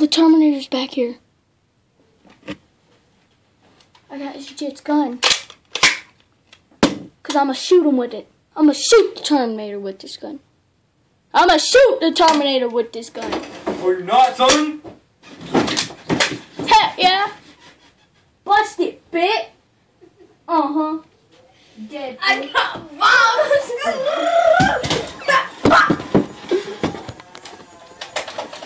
the Terminator's back here. I got his Jit's gun. Cause I'ma shoot him with it. I'ma shoot the Terminator with this gun. I'ma shoot the Terminator with this gun. Or you're not, son? Heck yeah! Bust it, bit! Uh huh. Dead. I got bombs.